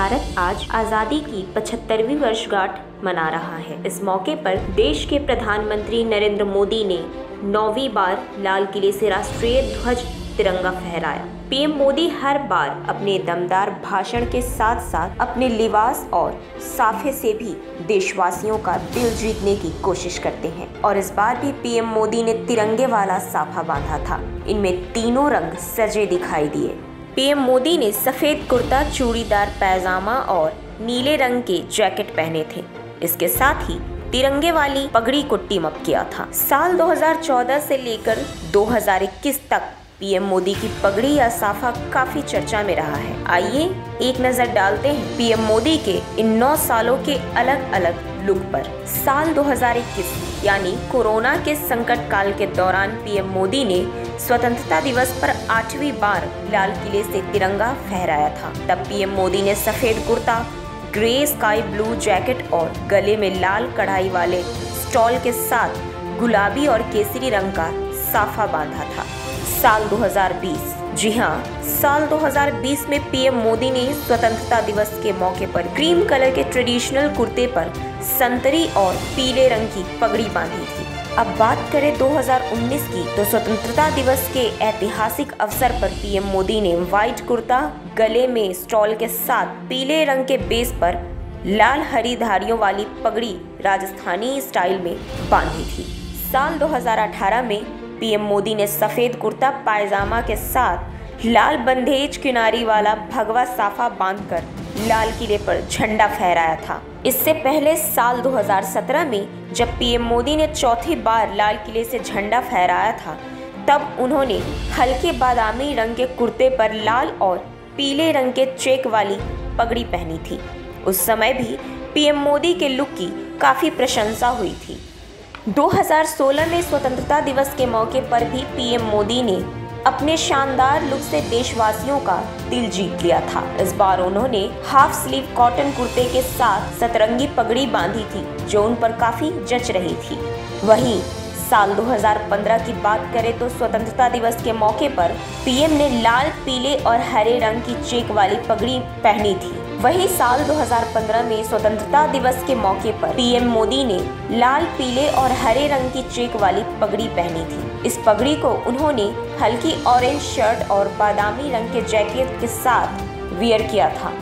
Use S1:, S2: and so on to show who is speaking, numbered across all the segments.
S1: भारत आज आज़ादी की 75वीं वर्षगांठ मना रहा है। इस मौके पर देश के प्रधानमंत्री नरेंद्र मोदी ने नौवीं बार लाल किले से राष्ट्रीय ध्वज तिरंगा फहराया। पीएम मोदी हर बार अपने दमदार भाषण के साथ साथ अपने लिबास और साफे से भी देशवासियों का दिल जीतने की कोशिश करते हैं। और इस बार भी पीएम मोदी ने तिरंगे वाला साफा बांधा था। इनमें तीनों रंग सजे दिखाई दिए। पीएम मोदी ने सफ़ेद कुर्ता, चूड़ीदार पैजामा और नीले रंग के जैकेट पहने थे। इसके साथ ही तिरंगे वाली पगड़ी को टीम अप किया था। साल 2014 से लेकर 2021 तक पीएम मोदी की पगड़ी या साफा काफ़ी चर्चा में रहा है। आइए एक नज़र डालते हैं पीएम मोदी के इन नौ सालों के अलग अलग लुक पर। साल 2021 यानी कोरोना के संकट काल के दौरान पीएम मोदी ने स्वतंत्रता दिवस पर आठवीं बार लाल किले से तिरंगा फहराया था। तब पीएम मोदी ने सफ़ेद kurta, grey sky blue jacket और गले में लाल कढ़ाई वाले स्टॉल के साथ गुलाबी और केसरी रंग का साफा बांधा था। साल 2020 जी हाँ साल 2020 में पीएम मोदी ने स्वतंत्रता दिवस के मौके पर क्रीम कलर के ट्रेडिशनल कुर्ते पर संतरी और पीले रंग की पगड़ी बांधी थी। अब बात करें 2019 की तो स्वतंत्रता दिवस के ऐतिहासिक अवसर पर पीएम मोदी ने व्हाइट कुर्ता, गले में स्टॉल के साथ पीले रंग के बेस पर लाल हरी धारियों वाली पगड़ी राजस्थानी स्टाइल में बांधी थी। साल 2018 में पीएम मोदी ने सफ़ेद कुर्ता, पायजामा के साथ लाल बंदेज किनारी वाला भगवा साफा बांधकर लाल किले पर झंडा फहराया था। इससे पहले साल 2017 में जब पीएम मोदी ने चौथी बार लाल किले से झंडा फहराया था, तब उन्होंने हल्के बादामी रंग के कुर्ते पर लाल और पीले रंग के चेक वाली पगड़ी पहनी थी। उस समय भी पीएम मोदी के लुक की काफ़ी प्रशंसा हुई थी। 2016 में स्वतंत्रता दिवस के मौके पर भी पीएम मोदी ने अपने शानदार लुक से देशवासियों का दिल जीत लिया था। इस बार उन्होंने हाफ़ स्लीव कॉटन कुर्ते के साथ सतरंगी पगड़ी बांधी थी, जो उन पर काफ़ी जच रही थी। वहीं साल 2015 की बात करें तो स्वतंत्रता दिवस के मौके पर पीएम ने लाल, पीले और हरे रंग की चेक वाली पगड़ी पहनी थी। वही साल 2015 में स्वतंत्रता दिवस के मौके पर पीएम मोदी ने लाल, पीले और हरे रंग की चेक वाली पगड़ी पहनी थी। इस पगड़ी को उन्होंने हल्की ऑरेंज शर्ट और बादामी रंग के जैकेट के साथ वियर किया था।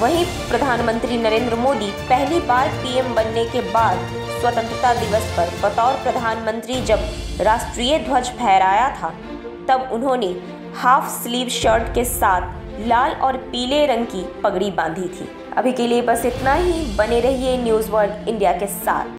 S1: वहीं प्रधानमंत्री नरेंद्र मोदी पहली बार पीएम बनने के बाद स्वतंत्रता दिवस पर बतौर प्रधानमंत्री जब राष्ट्रीय ध्वज फहराया था, तब उन्होंने हाफ़ स्लीव शर्ट के साथ लाल और पीले रंग की पगड़ी बांधी थी। अभी के लिए बस इतना ही। बने रहिए न्यूज़ वर्ल्ड इंडिया के साथ।